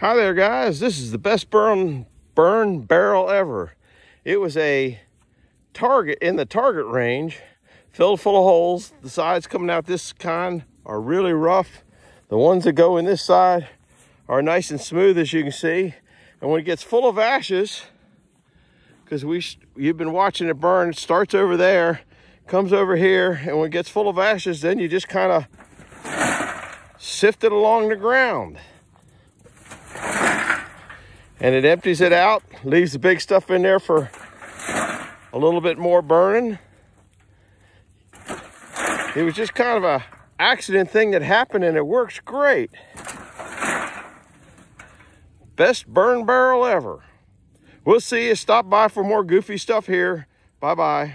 Hi there, guys. This is the best burn burn barrel ever. It was a target in the target range, filled full of holes. The sides coming out this kind are really rough. The ones that go in this side are nice and smooth, as you can see. And when it gets full of ashes, because we you've been watching it burn, it starts over there, comes over here, and when it gets full of ashes, then you just kind of sift it along the ground and it empties it out, leaves the big stuff in there for a little bit more burning. It was just kind of a accident thing that happened and it works great. Best burn barrel ever. We'll see you. Stop by for more goofy stuff here. Bye-bye.